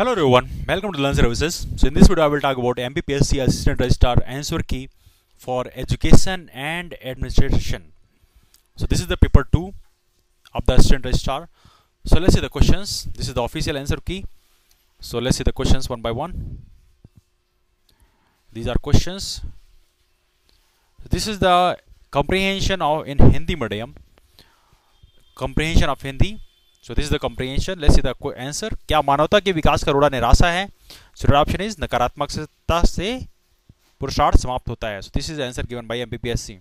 Hello everyone, welcome to Learn Services. So in this video I will talk about MPPSC Assistant Registrar answer key for education and administration. So this is the paper 2 of the Assistant Registrar. So let's see the questions. This is the official answer key. So let's see the questions one by one. These are questions. This is the comprehension of in Hindi medium. Comprehension of Hindi so this is the comprehension let's see the answer क्या मानवता के विकास का रोड़ा निराशा है? So option is नकारात्मकता से पुरुषार्थ समाप्त होता है। So this is answer given by MPPSC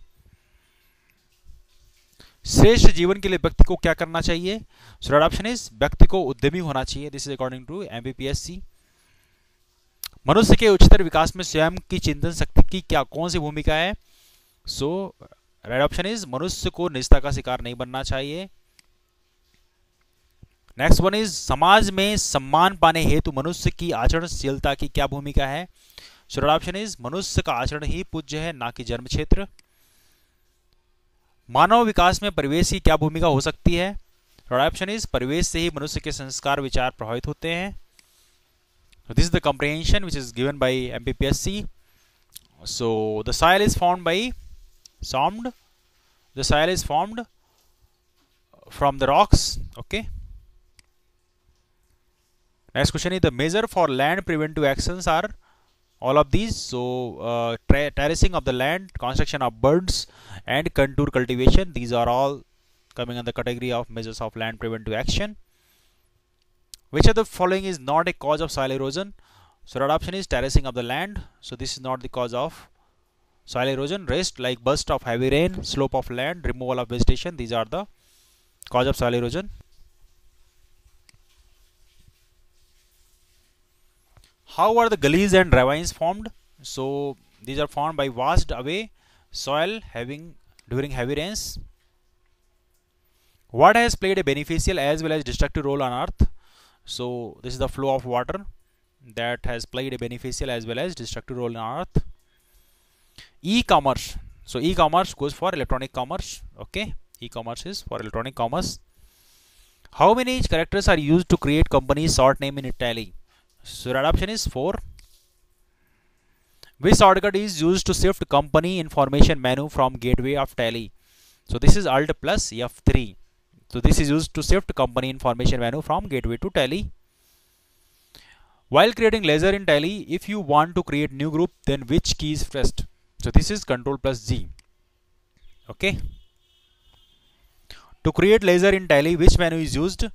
श्रेष्ठ जीवन के लिए व्यक्ति को क्या करना चाहिए? सो ऑप्शन इज़ व्यक्ति को उद्यमी होना चाहिए। This is according to MPPSC मनुष्य के उच्चतर विकास में स्वयं की चिंतन शक्ति की क्या, कौन सी भूमिका है? सो राइट ऑप्शन इज़ मनुष्य को निजता का शिकार नहीं बनना चाहिए। नेक्स्ट वन इज़ समाज में सम्मान पाने हेतु मनुष्य की आचरणशीलता की क्या भूमिका है? श्रेड ऑप्शन इज़ मनुष्य का आचरण ही पूज्य है, ना कि जन्म क्षेत्र। मानव विकास में परिवेश की क्या भूमिका हो सकती है? ऑप्शन इज़ परिवेश से ही मनुष्य के संस्कार विचार प्रभावित होते हैं। This is the comprehension which is given by MPPSC so, the soil is formed by formed the soil is formed from the rocks, okay? Next question is the measure for land preventive actions are all of these. So uh, terracing of the land construction of bunds and contour cultivation. These are all coming in the category of measures of land preventive action. Which of the following is not a cause of soil erosion? So that option is terracing of the land. So this is not the cause of soil erosion. Rest like burst of heavy rain slope of land removal of vegetation. These are the cause of soil erosion How are the gullies and ravines formed? So these are formed by washed away soil having during heavy rains. What has played a beneficial as well as destructive role on earth? So this is the flow of water that has played a beneficial as well as destructive role on earth. E-commerce. So e-commerce goes for electronic commerce. Okay. E-commerce is for electronic commerce. How many characters are used to create company's short name in Tally? So red option is 4. Which shortcut is used to shift company information menu from gateway of tally? So this is Alt plus F3. So this is used to shift company information menu from gateway to tally. While creating ledger in tally, if you want to create new group, then which key is pressed? So this is Control plus G. Okay. To create ledger in tally, which menu is used?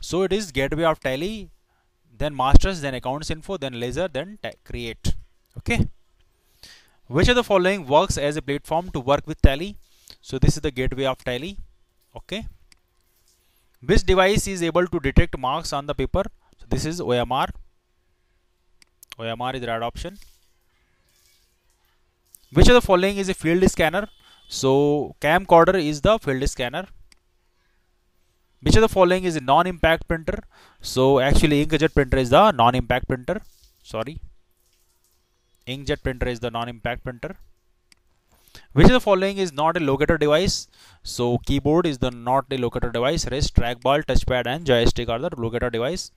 So it is gateway of tally then masters then accounts info then ledger then create. Okay? Which of the following works as a platform to work with tally? So this is the gateway of tally. Okay? Which device is able to detect marks on the paper? So this is OMR OMR is the right option which of the following is a field scanner? So camcorder is the field scanner which of the following is a non-impact printer? So actually inkjet printer is the non-impact printer. Sorry. Inkjet printer is the non-impact printer. Which of the following is not a locator device? So keyboard is the not a locator device. Wrist trackball touchpad and joystick are the locator device.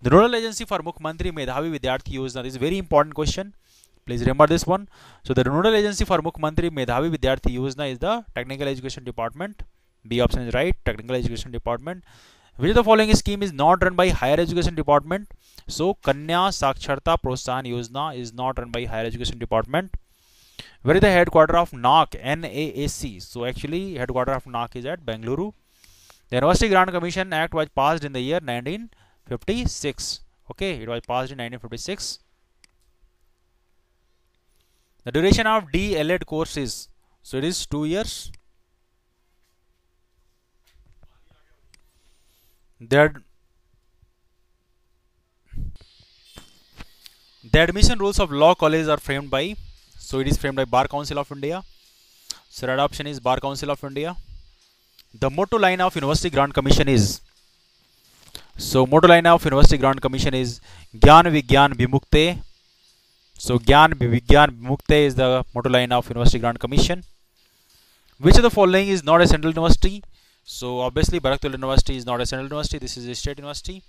The nodal agency for mukhyamantri medhavi vidyarthi yojana this is very important question. Please remember this one. So the nodal agency for mukhyamantri medhavi vidyarthi yojana is the technical education department B option is right. Technical Education Department. Which of the following scheme is not run by Higher Education Department? So Kanya Saksharta Protsahan Yojana is not run by Higher Education Department. Where is the headquarter of NAAC? NAAC. So actually headquarter of NAAC is at Bengaluru. The University Grant Commission Act was passed in the year 1956. Okay, it was passed in 1956. The duration of DLED course is so it is two years. The admission rules of law colleges are framed by so it is framed by bar council of india. So option is bar council of india. The motto line of university grant commission is so motto line of university grant commission is gyan vigyan vimukte so gyan vigyan vimukte is the motto line of university grant commission which of the following is not a central university so obviously Barkatullah University is not a central university. This is a state university.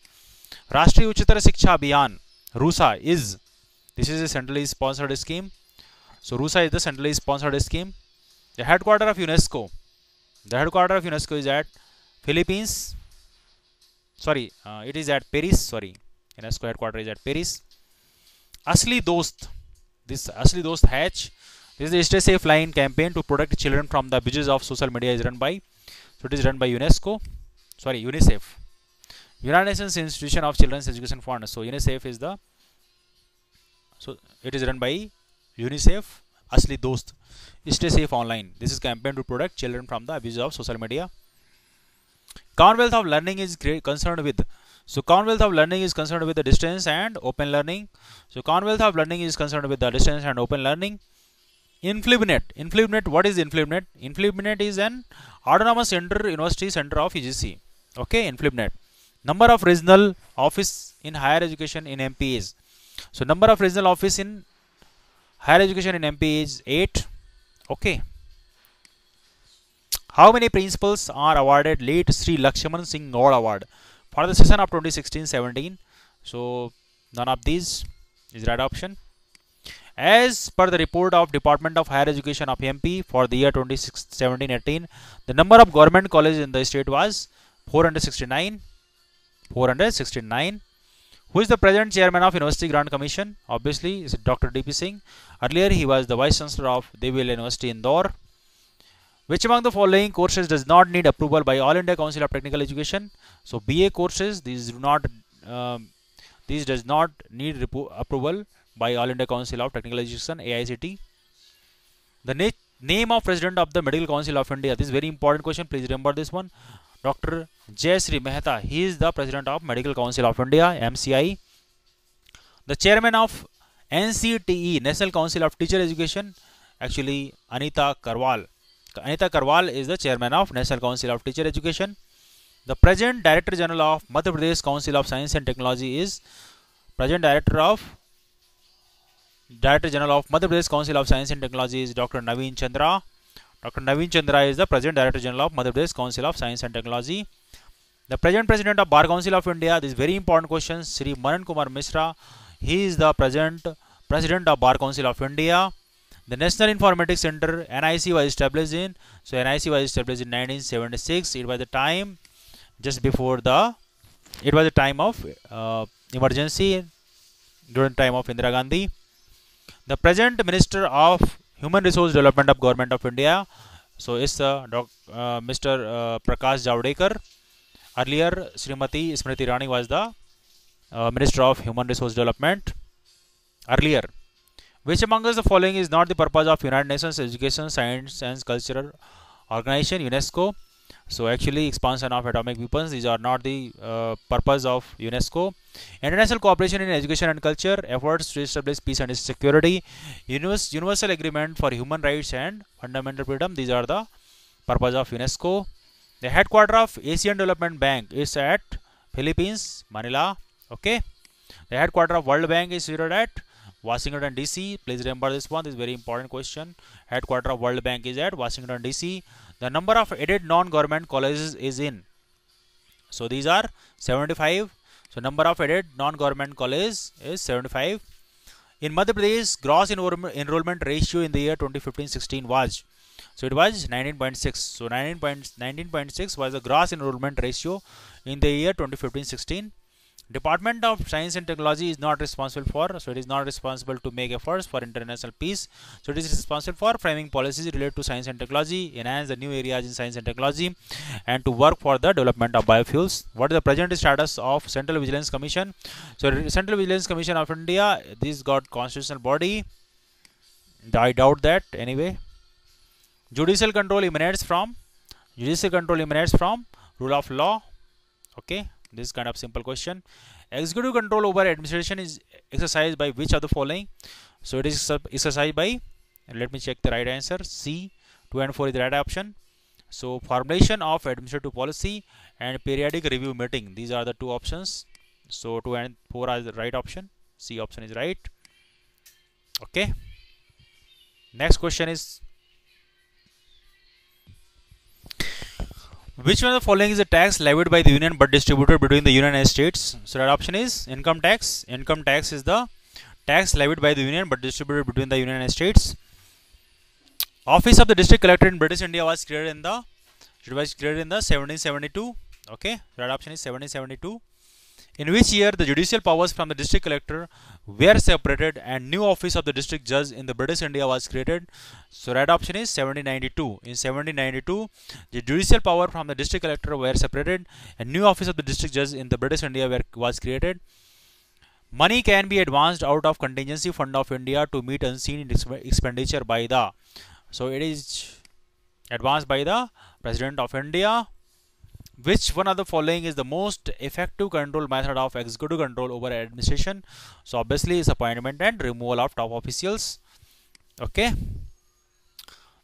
Rashtriya Uchitar Shiksha Abhiyan RUSA is this is a centrally sponsored scheme. So RUSA is the centrally sponsored scheme. The headquarter of UNESCO. The headquarter of UNESCO is at Philippines. Sorry, uh, it is at Paris. Sorry, UNESCO headquarter is at Paris. Asli Dost. This Asli Dost Hatch. This is the Stay Safe Online campaign to protect children from the abuses of social media is run by. So it is run by UNESCO. Sorry, UNICEF. United Nations Institution of Children's Education Fund. So UNICEF is the. So it is run by UNICEF. Asli Dost. Stay safe online. This is campaign to protect children from the abuses of social media. Commonwealth of Learning is concerned with so Commonwealth of Learning is concerned with the distance and open learning. So Commonwealth of Learning is concerned with the distance and open learning. Inflibnet. Inflibnet. What is Inflibnet? Inflibnet is an autonomous center, university center of UGC. Okay, Inflibnet. Number of regional office in higher education in MP is. So number of regional office in higher education in MP is 8. Okay. How many principals are awarded late Sri Lakshman Singh Gaud Award for the session of 2016-17? So none of these is right option. As per the report of Department of Higher Education of MP for the year 2017-18, the number of government colleges in the state was 469. 469. Who is the present chairman of University Grant Commission? Obviously, is Dr. D.P. Singh. Earlier, he was the vice chancellor of Devi University in Indore. Which among the following courses does not need approval by All India Council of Technical Education? So BA courses these do not um, these does not need approval by All India Council of Technical Education AICT. The na name of President of the Medical Council of India. This is very important question. Please remember this one. Dr. J. Sri Mehta. He is the President of Medical Council of India MCI. The Chairman of NCTE National Council of Teacher Education. Actually Anita Karwal. Anita Karwal is the chairman of National Council of Teacher Education. The present Director General of Madhya Pradesh Council of Science and Technology is present Director of Director General of Madhya Pradesh Council of Science and Technology is Dr. Naveen Chandra. Dr. Naveen Chandra is the present Director General of Madhya Pradesh Council of Science and Technology. The present President of Bar Council of India, this is very important question, Sri Manan Kumar Mishra. He is the present President of Bar Council of India. The National Informatics Center NIC was established in so NIC was established in 1976. It was the time just before the it was the time of uh, emergency during time of Indira Gandhi. The present Minister of Human Resource Development of Government of India so is uh, doc, uh, Mr. Uh, Prakash Javadekar. Earlier, Srimati Smriti Irani was the uh, Minister of Human Resource Development. Earlier, which among us the following is not the purpose of United Nations Education, Science and Cultural Organization UNESCO? So actually expansion of atomic weapons, these are not the uh, purpose of UNESCO. International cooperation in education and culture, efforts to establish peace and security, universal agreement for human rights and fundamental freedom, these are the purpose of UNESCO. The headquarter of Asian Development Bank is at Philippines, Manila. Okay. The headquarter of World Bank is situated at Washington DC. Please remember this one. This is very important question. Headquarter of World Bank is at Washington DC. The number of aided non-government colleges is in. So these are 75. So number of aided non-government colleges is 75. In Madhya Pradesh, gross enrollment ratio in the year 2015-16 was. So it was 19.6. So 19.6 was the gross enrollment ratio in the year 2015-16. Department of Science and Technology is not responsible for, so it is not responsible to make efforts for international peace. So it is responsible for framing policies related to science and technology, enhance the new areas in science and technology, and to work for the development of biofuels. What is the present status of Central Vigilance Commission? So Central Vigilance Commission of India, this got constitutional body. I doubt that anyway. Judicial control emanates from judicial control emanates from rule of law. Okay, this kind of simple question. Executive control over administration is exercised by which of the following? So it is exercised by let me check the right answer. C 2 and 4 is the right option. So formulation of administrative policy and periodic review meeting. These are the two options. So 2 and 4 are the right option. C option is right. Okay. Next question is Which one of the following is a tax levied by the union but distributed between the union and states? So that option is income tax. Income tax is the tax levied by the union but distributed between the union and states. Office of the district collector in British India was created in the it was created in the 1772. Okay, that option is 1772 in which year the judicial powers from the district collector were separated and new office of the district judge in the British India was created. So right option is 1792. In 1792, the judicial power from the district collector were separated and new office of the district judge in the British India were, was created. Money can be advanced out of contingency fund of India to meet unseen expenditure by the. So it is advanced by the President of India which one of the following is the most effective control method of executive control over administration? So obviously is appointment and removal of top officials. Okay.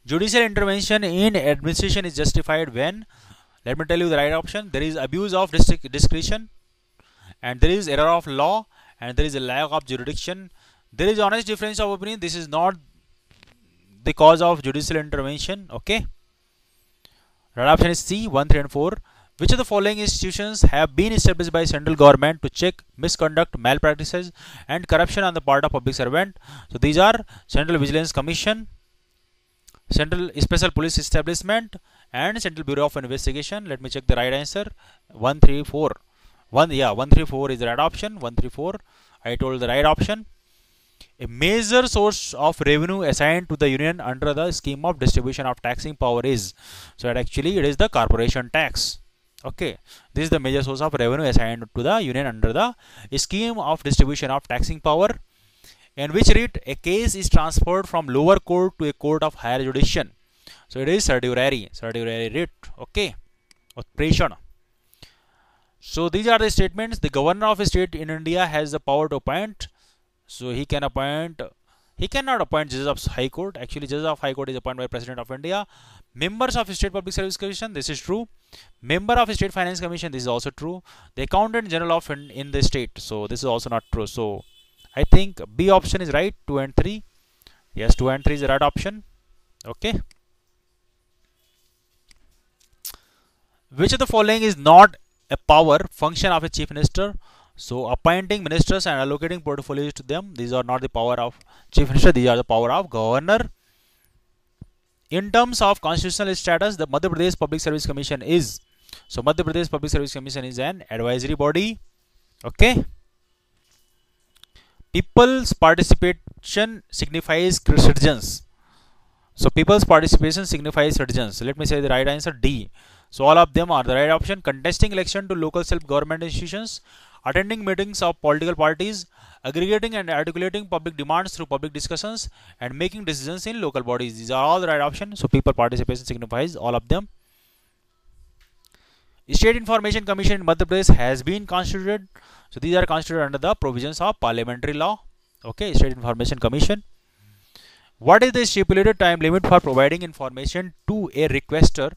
Judicial intervention in administration is justified when let me tell you the right option there is abuse of discretion and there is error of law and there is a lack of jurisdiction. There is honest difference of opinion. This is not the cause of judicial intervention. Okay. Right option is c 1 3 and 4 which of the following institutions have been established by central government to check misconduct, malpractices and corruption on the part of public servant? So these are Central Vigilance Commission, Central Special Police Establishment and Central Bureau of Investigation. Let me check the right answer. 134. 1 yeah 134 is the right option 134 I told the right option a major source of revenue assigned to the union under the scheme of distribution of taxing power is so actually it is the corporation tax okay this is the major source of revenue assigned to the union under the scheme of distribution of taxing power in which writ a case is transferred from lower court to a court of higher jurisdiction so it is certiorari certiorari writ. Okay operation. So these are the statements. The governor of a state in india has the power to appoint. So he can appoint he cannot appoint judges of high court. Actually judges of high court is appointed by president of india. Members of state public service commission this is true member of state finance commission this is also true. The accountant general of in, in the state so this is also not true. So i think b option is right 2 and 3 yes 2 and 3 is the right option. Okay. Which of the following is not a power function of a chief minister? So appointing ministers and allocating portfolios to them these are not the power of chief minister these are the power of governor in terms of constitutional status the madhya pradesh public service commission is so madhya pradesh public service commission is an advisory body okay? People's participation signifies citizens. So people's participation signifies citizens. Let me say the right answer d. So all of them are the right option. Contesting election to local self-government institutions attending meetings of political parties, aggregating and articulating public demands through public discussions, and making decisions in local bodies. These are all the right options. So people participation signifies all of them. State Information Commission in Madhya Pradesh has been constituted. So these are constituted under the provisions of parliamentary law. Okay, State Information Commission. What is the stipulated time limit for providing information to a requester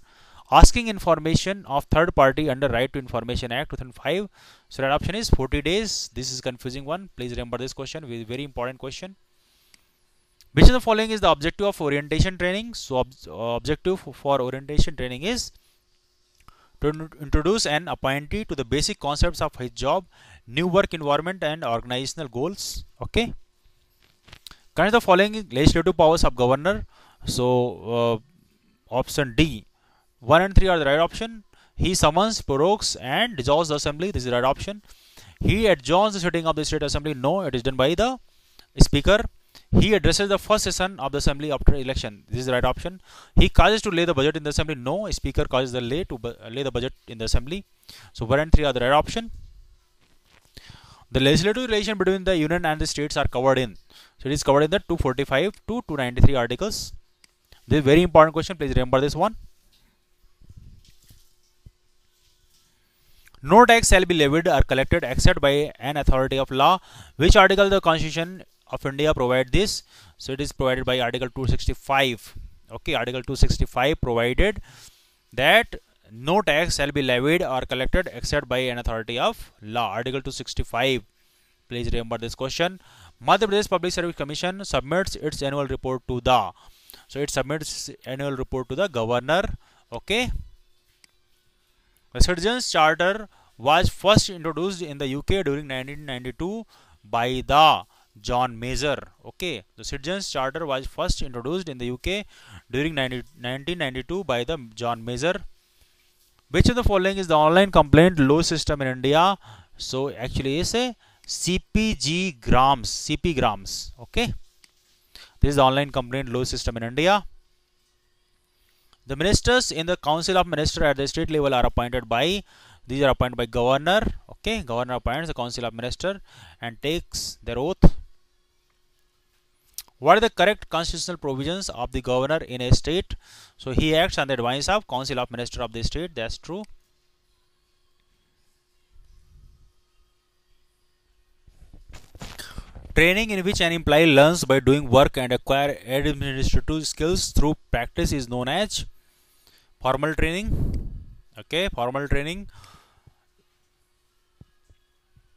asking information of third party under right to information act 2005 so that option is 40 days. This is confusing one. Please remember this question. Very important question. Which of the following is the objective of orientation training? So ob objective for orientation training is to introduce an appointee to the basic concepts of his job new work environment and organizational goals. Okay? Kind of the following is legislative powers of governor. So uh, option d 1 and 3 are the right option. He summons, prorogues and dissolves the assembly. This is the right option. He adjourns the sitting of the state assembly. No, it is done by the speaker. He addresses the first session of the assembly after election. This is the right option. He causes to lay the budget in the assembly. No, speaker causes the lay to uh, lay the budget in the assembly. So 1 and 3 are the right option. The legislative relation between the union and the states are covered in. So it is covered in the 245 to 293 articles. This is very important question. Please remember this one. No tax shall be levied or collected except by an authority of law. Which article the Constitution of India provide this? So it is provided by Article 265. Okay, Article 265 provided that no tax shall be levied or collected except by an authority of law. Article 265. Please remember this question. Madhya Pradesh Public Service Commission submits its annual report to the. So it submits annual report to the governor. Okay. The Citizens Charter was first introduced in the UK during 1992 by the John Major. Okay, the Citizens Charter was first introduced in the UK during 90, 1992 by the John Major. Which of the following is the online complaint law system in India? So actually it's a CPG grams, CP grams. Okay, this is the online complaint law system in India. The ministers in the Council of Ministers at the state level are appointed by these are appointed by governor. Okay, governor appoints the Council of Ministers and takes their oath. What are the correct constitutional provisions of the governor in a state? So he acts on the advice of Council of Ministers of the state. That's true. Training in which an employee learns by doing work and acquire administrative skills through practice is known as formal training. Okay, formal training.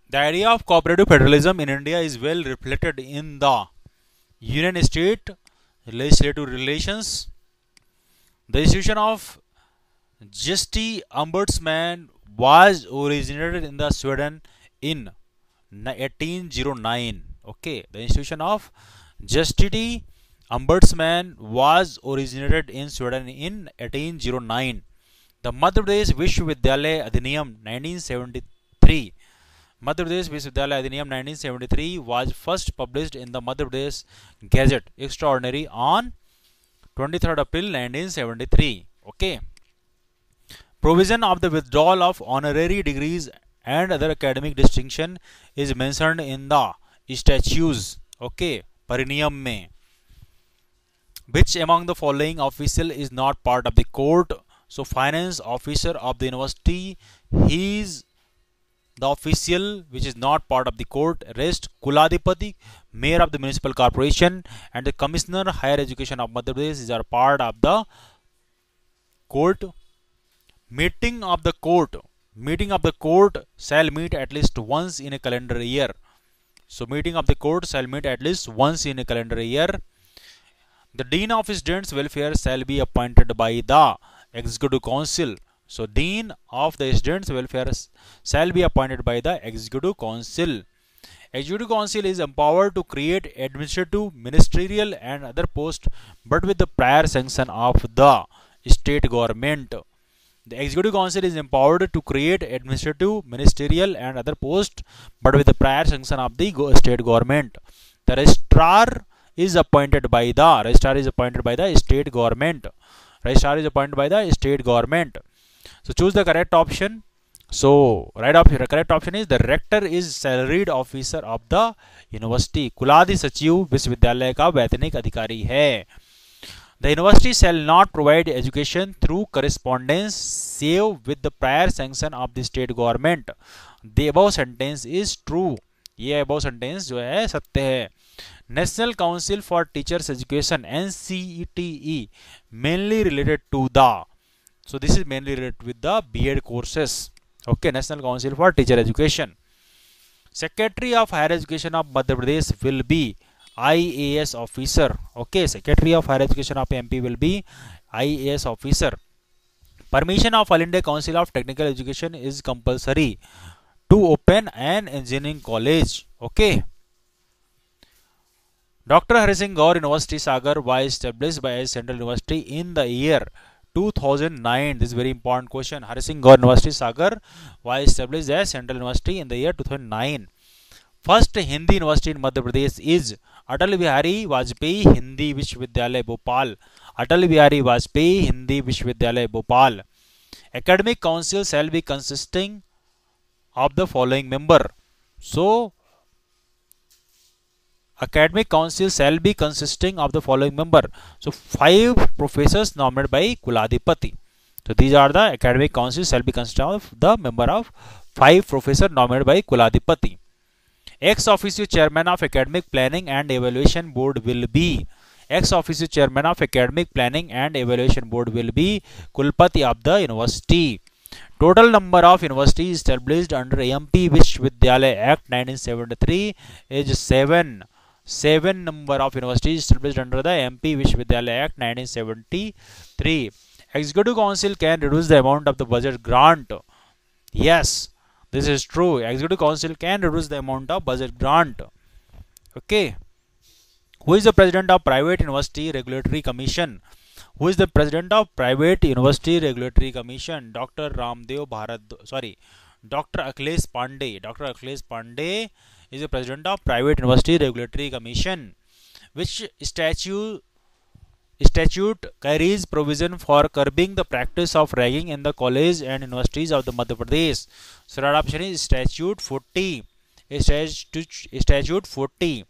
The idea of cooperative federalism in India is well reflected in the Union State legislative relations. The institution of Justice Ombudsman was originated in the Sweden in 1809 okay the institution of justice ombudsman was originated in sweden in 1809 the madhya pradesh vishwavidyalaya adhiniyam 1973 madhya pradesh vishwavidyalaya adhiniyam 1973 was first published in the madhya pradesh gazette extraordinary on 23rd april 1973 okay. Provision of the withdrawal of honorary degrees and other academic distinction is mentioned in the statutes. Okay. Pariniyam mein which among the following official is not part of the court? So finance officer of the university he is the official which is not part of the court. Rest kuladhipati mayor of the municipal corporation and the commissioner higher education of madhya pradesh is are part of the court. Meeting of the court meeting of the court shall meet at least once in a calendar year. So meeting of the court shall meet at least once in a calendar year. The Dean of Students Welfare shall be appointed by the Executive Council. So Dean of the Students Welfare shall be appointed by the Executive Council. Executive Council is empowered to create administrative, ministerial and other posts but with the prior sanction of the state government. The Executive Council is empowered to create administrative, ministerial and other posts but with the prior sanction of the state government. The registrar is appointed by the registrar is appointed by the state government. Registrar is appointed by the state government. So choose the correct option. So right here, correct option is the rector is salaried officer of the university. कुलाधि सचिव विश्वविद्यालय का वैतनिक अधिकारी है the university shall not provide education through correspondence save with the prior sanction of the state government. The above sentence is true. ये above sentence जो है सत्य है National Council for Teachers Education NCETE mainly related to the so this is mainly related with the B.Ed courses. Okay, National Council for Teacher Education. Secretary of Higher Education of Madhya Pradesh will be IAS officer. Okay, Secretary of Higher Education of MP will be IAS officer. Permission of All India Council of Technical Education is compulsory to open an engineering college. Okay. Dr. harisingh Gaur University Sagar was established by a central university in the year 2009. This is very important question. harisingh Gaur University Sagar was established as central university in the year 2009. First Hindi university in Madhya Pradesh is Atal Bihari Vajpayee Hindi Vishwavidyalay Bhopal. Atal Bihari Vajpayee Hindi Vishwavidyalay Bhopal. Academic council shall be consisting of the following member. So academic council shall be consisting of the following member. So five professors nominated by kuladhipati. So these are the academic council shall be consisting of the member of five professor nominated by kuladhipati. Ex officio chairman of academic planning and evaluation board will be ex officio chairman of academic planning and evaluation board will be kulpati of the university. Total number of universities established under amp vishwavidyalaya act 1973 is 7 seven number of universities established under the mp vishwavidyalaya act 1973 executive council can reduce the amount of the budget grant. Yes this is true. Executive council can reduce the amount of budget grant. Okay. Who is the president of private university regulatory commission? Who is the president of private university regulatory commission? Dr ramdev bharat sorry dr akhilesh pandey. Dr akhilesh pandey is the president of private university regulatory commission which statute statute carries provision for curbing the practice of ragging in the college and universities of the Madhya Pradesh. So that option is statute 40. Statute, statute 40.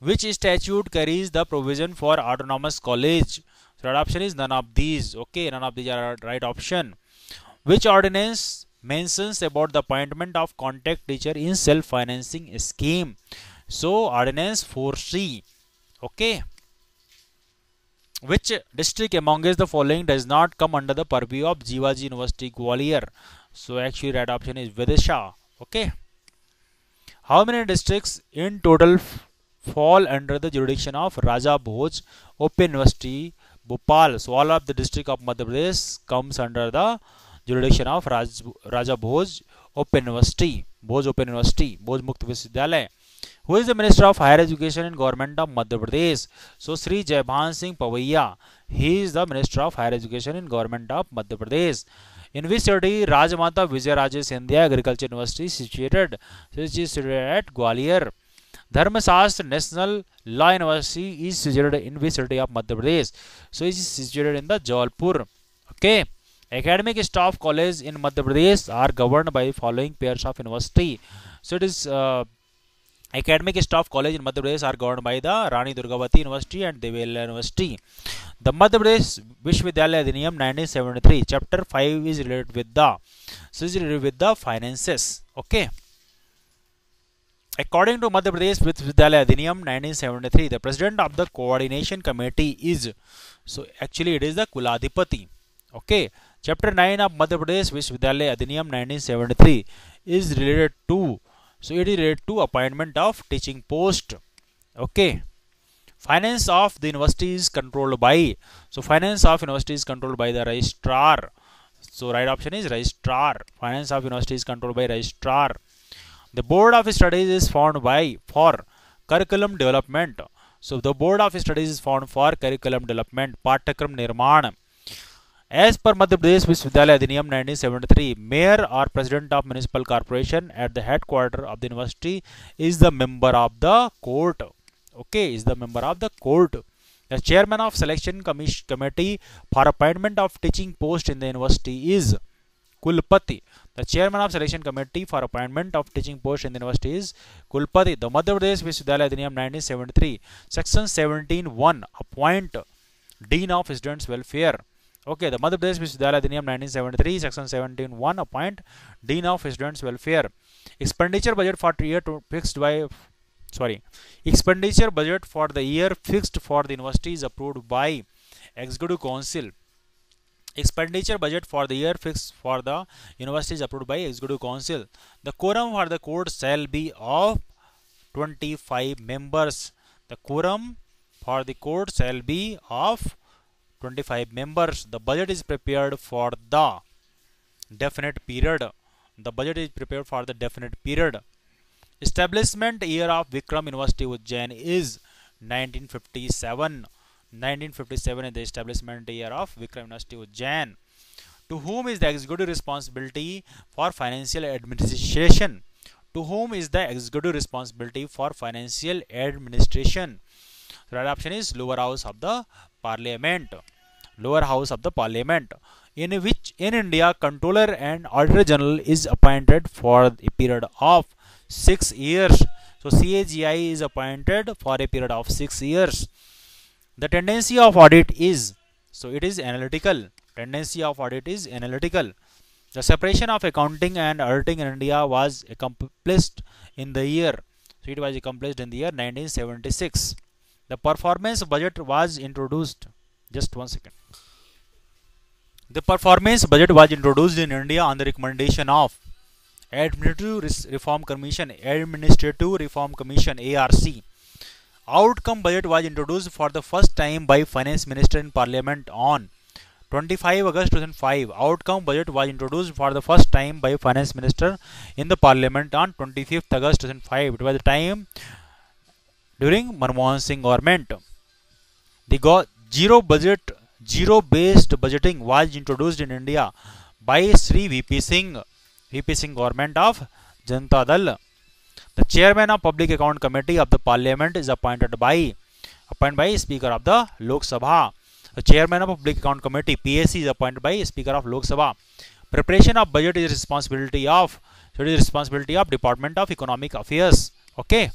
Which statute carries the provision for autonomous college? So that option is none of these. Okay, none of these are right option. Which ordinance mentions about the appointment of contact teacher in self-financing scheme? So ordinance 4C. Okay which district amongst the following does not come under the purview of Jivaji University Gwalior? So actually right option is Vidisha. Okay. How many districts in total fall under the jurisdiction of Raja Bhoj Open University Bhopal? So all of the district of Madhya Pradesh comes under the jurisdiction of Raj, Raja Bhoj Open University. Bhoj Open University, Bhoj Mukt Vishwavidyalaya. Who is the Minister of Higher Education in Government of Madhya Pradesh? So Sri Jaybhan Singh Pavaiya. He is the Minister of Higher Education in Government of Madhya Pradesh. In which city Rajmata Vijay Raje Scindia Agriculture University is situated? So it is situated at Gwalior. Dharmashastra National Law University is situated in which city of Madhya Pradesh? So it is situated in the Jabalpur. Okay. Academic staff college in Madhya Pradesh are governed by following pairs of university. So it is uh, academic staff college in Madhya Pradesh are governed by the Rani Durgavati University and Devi Ahilya University. The Madhya Pradesh Vishwavidyalaya Adhiniyam 1973 chapter 5 is related with the so is related with the finances okay according to Madhya Pradesh Vishwavidyalaya Adhiniyam 1973 the president of the coordination committee is so actually it is the Kuladhipati okay chapter 9 of Madhya Pradesh Vishwavidyalaya Adhiniyam 1973 is related to so it is related to appointment of teaching post. Okay. Finance of the university is controlled by so finance of university is controlled by the registrar. So right option is registrar. Finance of university is controlled by registrar. The board of studies is formed by for curriculum development. So the board of studies is formed for curriculum development patakram nirman as per Madhya Pradesh Vishwavidyalaya Adhiniyam 1973, mayor or president of municipal corporation at the headquarter of the university is the member of the court. Okay, is the member of the court. The chairman of selection committee for appointment of teaching post in the university is Kulpati. The chairman of selection committee for appointment of teaching post in the university is Kulpati. The Madhya Pradesh Vishwavidyalaya Adhiniyam 1973, section 17.1 appoint dean of students welfare Okay, the Madhya Pradesh Vishwavidyalaya Adhiniyam 1973, Section 17.1 appoint Dean of Students Welfare. Expenditure budget for year to fixed by sorry expenditure budget for the year fixed for the university is approved by executive council. Expenditure budget for the year fixed for the university is approved by executive council. The quorum for the court shall be of 25 members. The quorum for the court shall be of 25 members. The budget is prepared for the definite period. The budget is prepared for the definite period. Establishment year of vikram university ujjain is 1957 1957 is the establishment year of vikram university ujjain. To whom is the executive responsibility for financial administration? To whom is the executive responsibility for financial administration? The right option is lower house of the parliament lower house of the parliament in which in india controller and auditor general is appointed for a period of 6 years. So cagi is appointed for a period of 6 years. The tendency of audit is so it is analytical. Tendency of audit is analytical. The separation of accounting and auditing in india was accomplished in the year. So it was accomplished in the year 1976 the performance budget was introduced just one second. The performance budget was introduced in india on the recommendation of administrative reform commission administrative reform commission arc outcome budget was introduced for the first time by finance minister in parliament on 25 August 2005, outcome budget was introduced for the first time by finance minister in the parliament on 25th August 2005. It was the time during Manmohan Singh government. The zero budget, zero based budgeting was introduced in India by Sri VP Singh, VP Singh government of Janata Dal. The chairman of Public Account Committee of the Parliament is appointed by appointed by Speaker of the Lok Sabha. The chairman of Public Account Committee (PAC) is appointed by Speaker of Lok Sabha. Preparation of budget is responsibility of so it is responsibility of Department of Economic Affairs. Okay.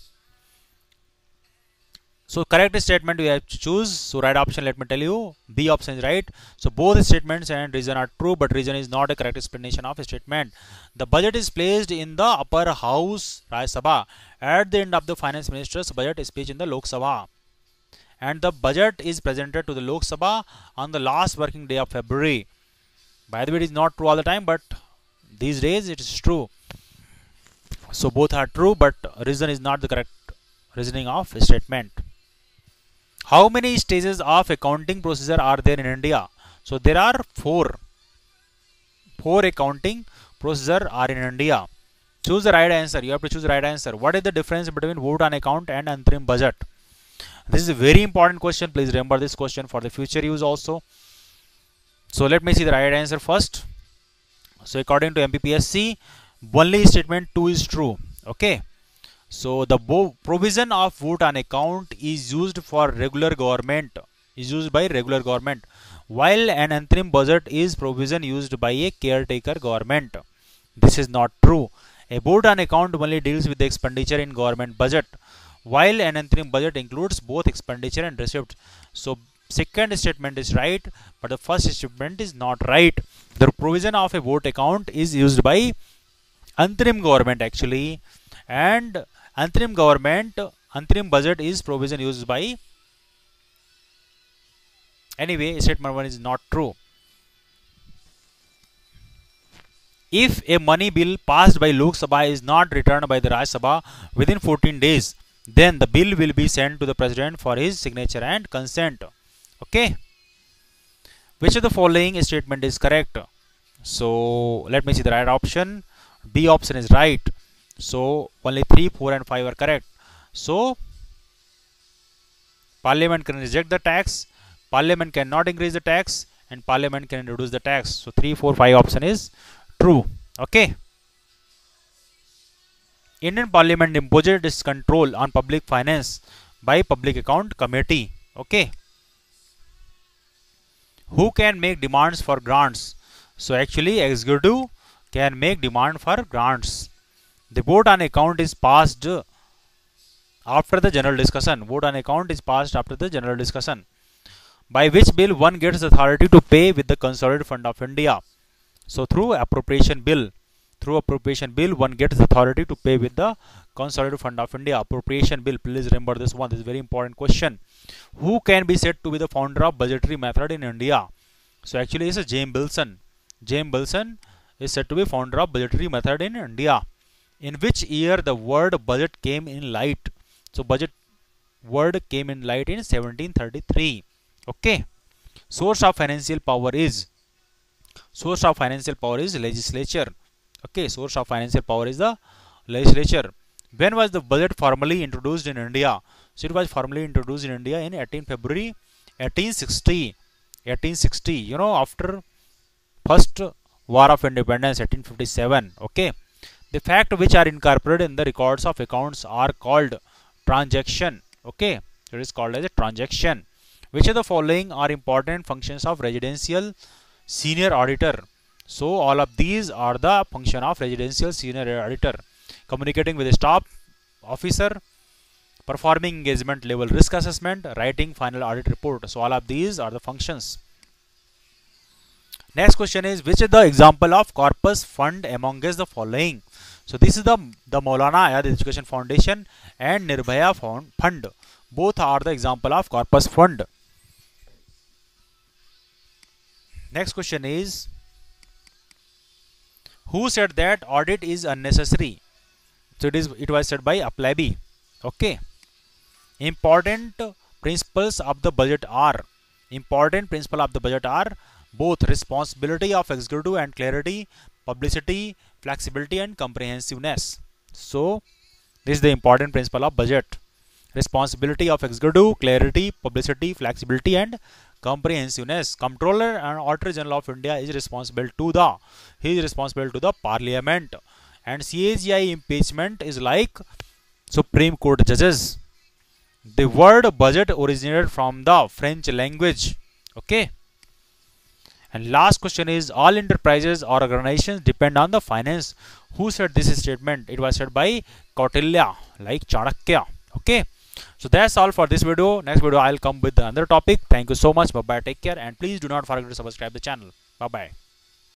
So correct statement we have to choose. So right option let me tell you B option is right. So both statements and reason are true but reason is not a correct explanation of statement. The budget is placed in the upper house Rajya Sabha at the end of the finance minister's budget speech in the Lok Sabha. And the budget is presented to the Lok Sabha on the last working day of February. By the way, it is not true all the time, but these days it is true. So both are true, but reason is not the correct reasoning of statement. How many stages of accounting procedure are there in India? So there are four. Four accounting procedure are in India. Choose the right answer. You have to choose the right answer. What is the difference between vote on account and antrim budget? This is a very important question. Please remember this question for the future use also. So let me see the right answer first. So according to MPPSC, only statement 2 is true. Okay. So the provision of vote on account is used for regular government is used by regular government while an interim budget is provision used by a caretaker government. This is not true. A vote on account only deals with the expenditure in government budget while an interim budget includes both expenditure and receipts. So second statement is right but the first statement is not right. The provision of a vote account is used by interim government actually and Antrim government, Antrim budget is provision used by. Anyway, statement 1 is not true. If a money bill passed by Lok Sabha is not returned by the Rajya Sabha within 14 days, then the bill will be sent to the president for his signature and consent. Okay. Which of the following statement is correct? So let me see the right option. B option is right. So only 3, 4 and 5 are correct. So Parliament can reject the tax, Parliament cannot increase the tax and Parliament can reduce the tax. So 3, 4, 5 option is true. Okay. Indian Parliament imposed its control on public finance by Public Account Committee. Okay. Who can make demands for grants? So actually executive can make demand for grants. The vote on account is passed after the general discussion. Vote on account is passed after the general discussion. By which bill one gets authority to pay with the consolidated fund of India. So through appropriation bill, through appropriation bill, one gets authority to pay with the consolidated fund of India. Appropriation bill. Please remember this one. This is very important question. Who can be said to be the founder of budgetary method in India? So actually, it's James Wilson. James Wilson is said to be founder of budgetary method in India in which year the word budget came in light. So budget word came in light in 1733 okay. Source of financial power is source of financial power is legislature. Okay. Source of financial power is the legislature. When was the budget formally introduced in india? So it was formally introduced in india in 18 february 1860 1860 you know after first war of independence 1857 okay the fact which are incorporated in the records of accounts are called transaction. Okay it is called as a transaction. Which of the following are important functions of residential senior auditor? So all of these are the function of residential senior auditor. Communicating with the staff officer performing engagement level risk assessment writing final audit report. So all of these are the functions. Next question is which is the example of corpus fund amongst the following so this is the the Maulana Azad Education Foundation and Nirbhaya Fund. Both are the example of corpus fund. Next question is who said that audit is unnecessary? So it is it was said by Appleby. Okay. Important principles of the budget are important principle of the budget are both responsibility of executive and clarity, publicity, flexibility and comprehensiveness. So this is the important principle of budget. Responsibility of executive, clarity, publicity, flexibility and comprehensiveness. Comptroller and Auditor General of India is responsible to the he is responsible to the parliament and CAGI impeachment is like Supreme Court judges. The word budget originated from the French language. Okay. And last question is all enterprises or organizations depend on the finance. Who said this statement? It was said by Kautilya, like Chanakya. Okay. So that's all for this video. Next video I'll come with another topic. Thank you so much. Bye bye. Take care and please do not forget to subscribe the channel. Bye bye.